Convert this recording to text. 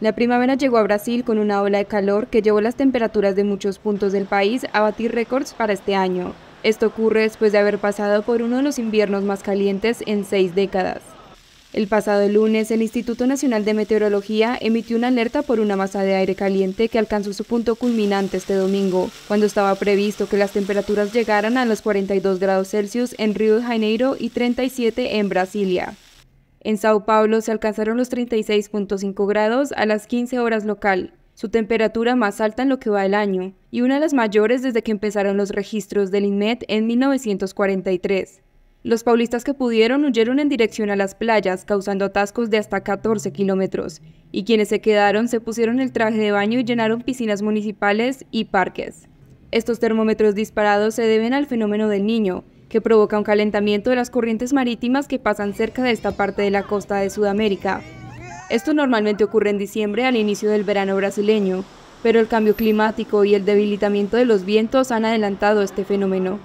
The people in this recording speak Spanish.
La primavera llegó a Brasil con una ola de calor que llevó las temperaturas de muchos puntos del país a batir récords para este año. Esto ocurre después de haber pasado por uno de los inviernos más calientes en seis décadas. El pasado lunes, el Instituto Nacional de Meteorología emitió una alerta por una masa de aire caliente que alcanzó su punto culminante este domingo, cuando estaba previsto que las temperaturas llegaran a los 42 grados Celsius en Río de Janeiro y 37 en Brasilia. En Sao Paulo se alcanzaron los 36.5 grados a las 15 horas local, su temperatura más alta en lo que va del año, y una de las mayores desde que empezaron los registros del INMET en 1943. Los paulistas que pudieron huyeron en dirección a las playas, causando atascos de hasta 14 kilómetros, y quienes se quedaron se pusieron el traje de baño y llenaron piscinas municipales y parques. Estos termómetros disparados se deben al fenómeno del niño, que provoca un calentamiento de las corrientes marítimas que pasan cerca de esta parte de la costa de Sudamérica. Esto normalmente ocurre en diciembre al inicio del verano brasileño, pero el cambio climático y el debilitamiento de los vientos han adelantado este fenómeno.